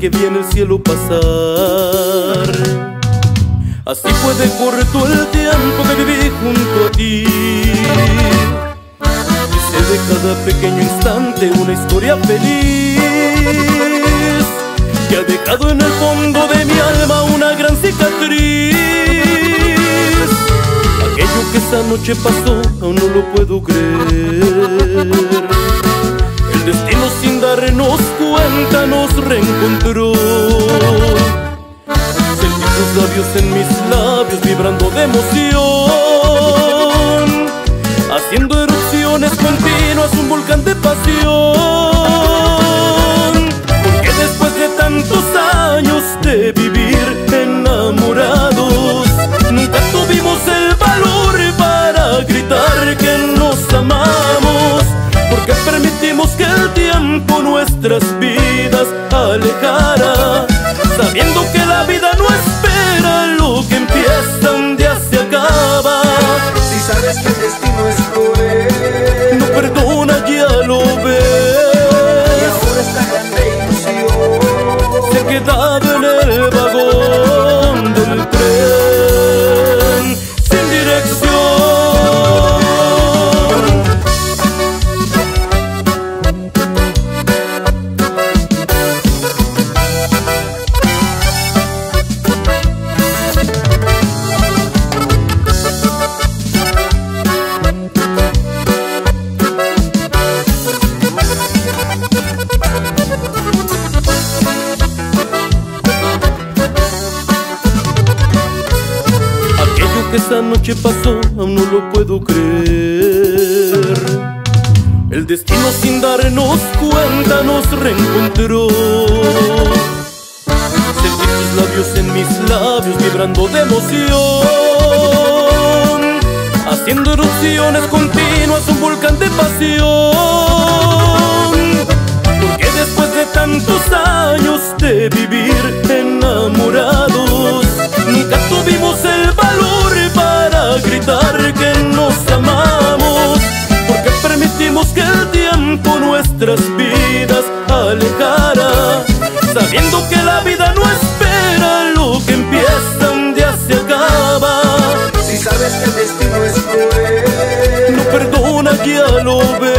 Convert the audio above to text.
que viene el cielo pasar. Así fue de corto el tiempo que viví junto a ti. Hice de cada pequeño instante una historia feliz que ha dejado en el fondo de mi alma una gran cicatriz. Aquello que esa noche pasó aún no lo puedo creer. Labios en mis labios vibrando de emoción, haciendo erupciones continuas un volcán de pasión. Porque después de tantos años de vivir enamorados, nunca tuvimos el valor para gritar que nos amamos. Porque permitimos que el tiempo nuestras vidas alejara, sabiendo que la vida no espera esa noche pasó aún no lo puedo creer. El destino sin darnos cuenta nos reencontró. Sentí tus labios en mis labios vibrando de emoción, haciendo erupciones continuas un volcán de pasión. Porque después de tantos años de vivir tiempo nuestras vidas alejara, sabiendo que la vida no espera lo que empieza un día se acaba. Si sabes que el destino es cruel No perdona, ya lo ves.